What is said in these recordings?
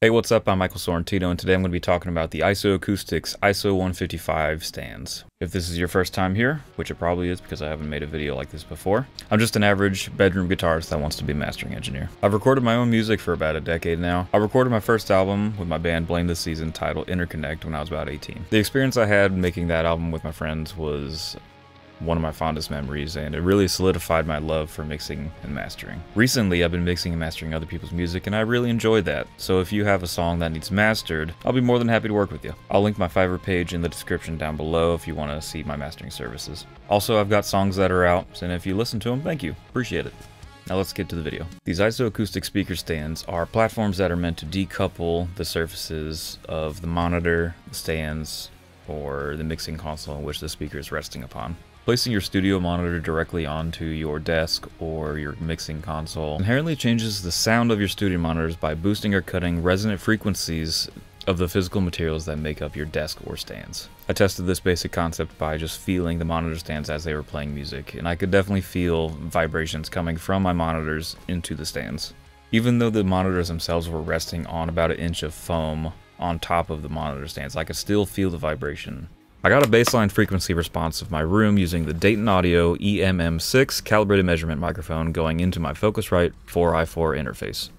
Hey, what's up? I'm Michael Sorrentino, and today I'm going to be talking about the IsoAcoustics ISO 155 stands. If this is your first time here, which it probably is because I haven't made a video like this before, I'm just an average bedroom guitarist that wants to be a mastering engineer. I've recorded my own music for about a decade now. I recorded my first album with my band Blame This Season titled Interconnect when I was about 18. The experience I had making that album with my friends was one of my fondest memories, and it really solidified my love for mixing and mastering. Recently, I've been mixing and mastering other people's music, and I really enjoy that. So if you have a song that needs mastered, I'll be more than happy to work with you. I'll link my Fiverr page in the description down below if you want to see my mastering services. Also, I've got songs that are out, and if you listen to them, thank you. Appreciate it. Now let's get to the video. These isoacoustic speaker stands are platforms that are meant to decouple the surfaces of the monitor, the stands, or the mixing console in which the speaker is resting upon. Placing your studio monitor directly onto your desk or your mixing console inherently changes the sound of your studio monitors by boosting or cutting resonant frequencies of the physical materials that make up your desk or stands. I tested this basic concept by just feeling the monitor stands as they were playing music, and I could definitely feel vibrations coming from my monitors into the stands. Even though the monitors themselves were resting on about an inch of foam on top of the monitor stands, I could still feel the vibration. I got a baseline frequency response of my room using the Dayton Audio EMM6 calibrated measurement microphone going into my Focusrite 4i4 interface.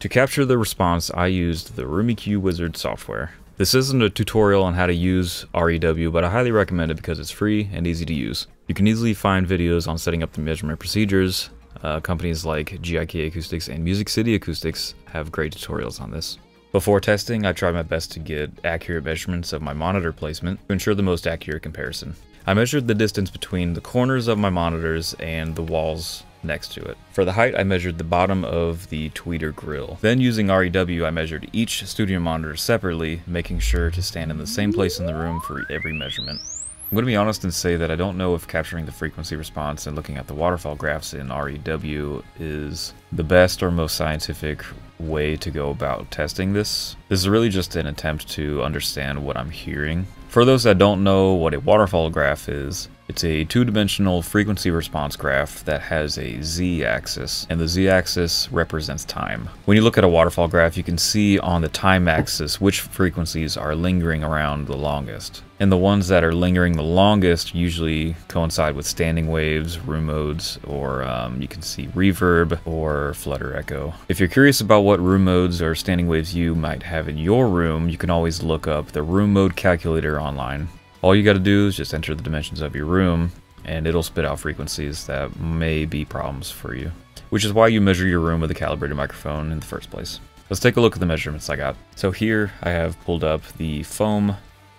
To capture the response, I used the RoomEQ Wizard software. This isn't a tutorial on how to use REW, but I highly recommend it because it's free and easy to use. You can easily find videos on setting up the measurement procedures. Uh, companies like GIK Acoustics and Music City Acoustics have great tutorials on this. Before testing, I tried my best to get accurate measurements of my monitor placement to ensure the most accurate comparison. I measured the distance between the corners of my monitors and the walls next to it. For the height, I measured the bottom of the tweeter grill. Then using REW, I measured each studio monitor separately, making sure to stand in the same place in the room for every measurement. I'm going to be honest and say that I don't know if capturing the frequency response and looking at the waterfall graphs in REW is the best or most scientific way to go about testing this. This is really just an attempt to understand what I'm hearing. For those that don't know what a waterfall graph is, it's a two-dimensional frequency response graph that has a z-axis, and the z-axis represents time. When you look at a waterfall graph, you can see on the time axis which frequencies are lingering around the longest. And the ones that are lingering the longest usually coincide with standing waves, room modes, or um, you can see reverb or flutter echo. If you're curious about what room modes or standing waves you might have in your room, you can always look up the room mode calculator online. All you got to do is just enter the dimensions of your room and it'll spit out frequencies that may be problems for you, which is why you measure your room with a calibrated microphone in the first place. Let's take a look at the measurements I got. So here I have pulled up the foam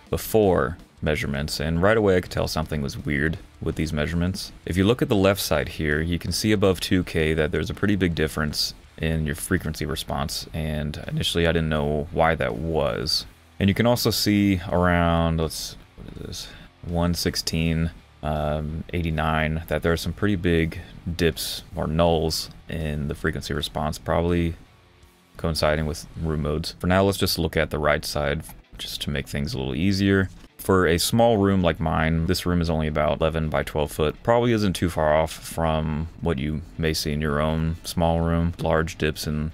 before measurements and right away I could tell something was weird with these measurements. If you look at the left side here, you can see above 2K that there's a pretty big difference in your frequency response and initially I didn't know why that was. And you can also see around, let's, is this, 116, um, 89, that there are some pretty big dips or nulls in the frequency response, probably coinciding with room modes. For now, let's just look at the right side just to make things a little easier. For a small room like mine, this room is only about 11 by 12 foot. Probably isn't too far off from what you may see in your own small room. Large dips in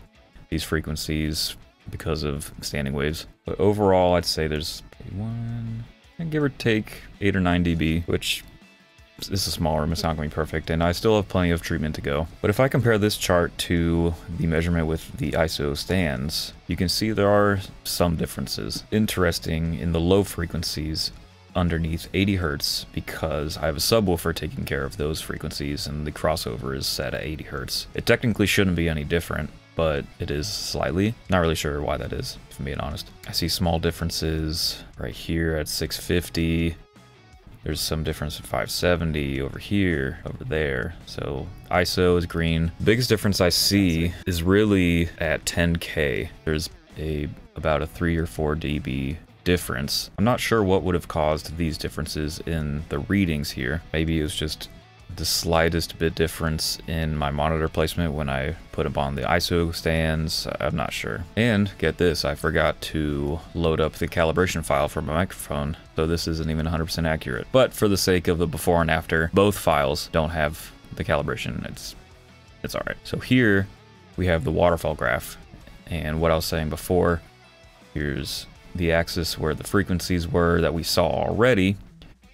these frequencies because of standing waves. But overall, I'd say there's one, give or take 8 or 9 dB, which this is a small room, it's not going to be perfect, and I still have plenty of treatment to go. But if I compare this chart to the measurement with the ISO stands, you can see there are some differences. Interesting in the low frequencies underneath 80 hertz because I have a subwoofer taking care of those frequencies and the crossover is set at 80 hertz. It technically shouldn't be any different, but it is slightly. Not really sure why that is, if I'm being honest. I see small differences right here at 650, there's some difference at 570 over here, over there. So ISO is green. The biggest difference I see is really at 10K. There's a about a 3 or 4 dB difference. I'm not sure what would have caused these differences in the readings here. Maybe it was just the slightest bit difference in my monitor placement when I put them on the ISO stands. I'm not sure. And get this, I forgot to load up the calibration file for my microphone, so this isn't even 100% accurate. But for the sake of the before and after, both files don't have the calibration. It's it's all right. So here we have the waterfall graph And what I was saying before, here's the axis where the frequencies were that we saw already,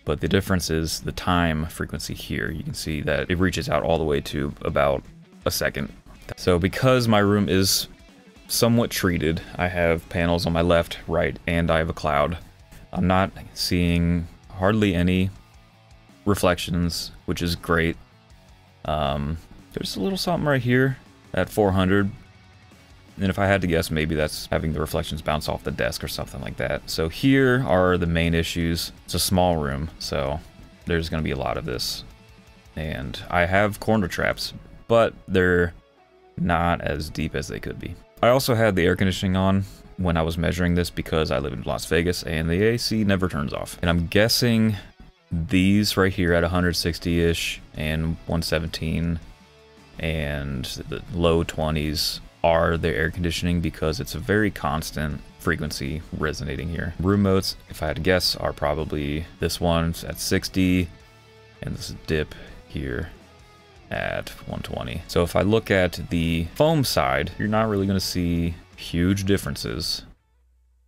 but the difference is the time frequency here. You can see that it reaches out all the way to about a second. So because my room is somewhat treated, I have panels on my left, right, and I have a cloud. I'm not seeing hardly any reflections, which is great. Um, there's a little something right here at 400. And if I had to guess, maybe that's having the reflections bounce off the desk or something like that. So here are the main issues. It's a small room, so there's going to be a lot of this. And I have corner traps, but they're not as deep as they could be. I also had the air conditioning on when I was measuring this because I live in Las Vegas and the AC never turns off. And I'm guessing these right here at 160-ish and 117 and the low 20s are the air conditioning because it's a very constant frequency resonating here. Room modes, if I had to guess, are probably this one's at 60 and this dip here at 120. So if I look at the foam side, you're not really going to see huge differences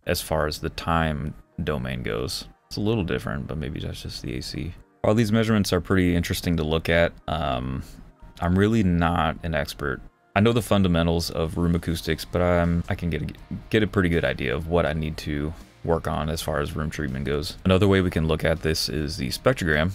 as far as the time domain goes. It's a little different, but maybe that's just the AC. All these measurements are pretty interesting to look at. Um, I'm really not an expert. I know the fundamentals of room acoustics, but I'm, I can get a, get a pretty good idea of what I need to work on as far as room treatment goes. Another way we can look at this is the spectrogram,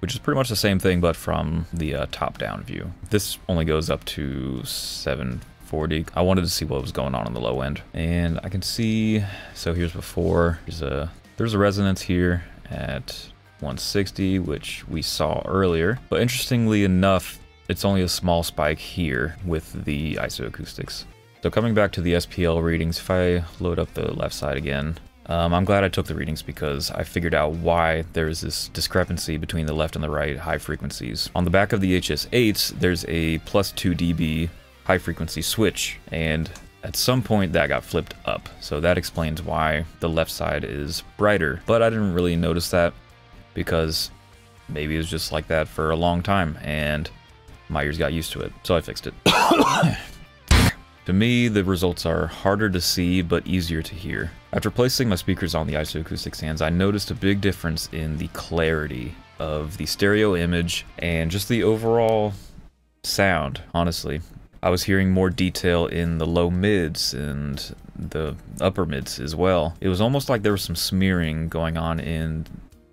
which is pretty much the same thing, but from the uh, top-down view. This only goes up to 740. I wanted to see what was going on on the low end. And I can see, so here's before, there's a there's a resonance here at 160, which we saw earlier. But interestingly enough, it's only a small spike here with the isoacoustics. So coming back to the SPL readings, if I load up the left side again, um, I'm glad I took the readings because I figured out why there's this discrepancy between the left and the right high frequencies. On the back of the HS8s, there's a plus 2 dB high frequency switch, and at some point that got flipped up, so that explains why the left side is brighter. But I didn't really notice that because maybe it was just like that for a long time and my ears got used to it, so I fixed it. to me, the results are harder to see but easier to hear. After placing my speakers on the isoacoustic stands, I noticed a big difference in the clarity of the stereo image and just the overall sound, honestly. I was hearing more detail in the low mids and the upper mids as well. It was almost like there was some smearing going on in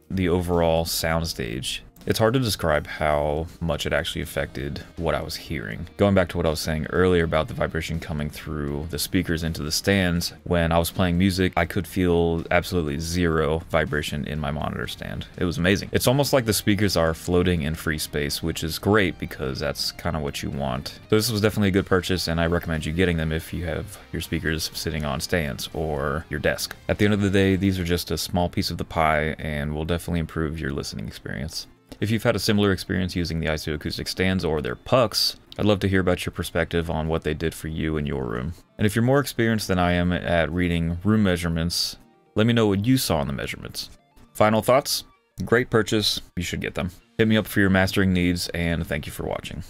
the overall soundstage it's hard to describe how much it actually affected what I was hearing. Going back to what I was saying earlier about the vibration coming through the speakers into the stands, when I was playing music, I could feel absolutely zero vibration in my monitor stand. It was amazing. It's almost like the speakers are floating in free space, which is great because that's kind of what you want. So this was definitely a good purchase and I recommend you getting them if you have your speakers sitting on stands or your desk. At the end of the day, these are just a small piece of the pie and will definitely improve your listening experience. If you've had a similar experience using the isoacoustic stands or their pucks, I'd love to hear about your perspective on what they did for you in your room. And if you're more experienced than I am at reading room measurements, let me know what you saw in the measurements. Final thoughts? Great purchase, you should get them. Hit me up for your mastering needs, and thank you for watching.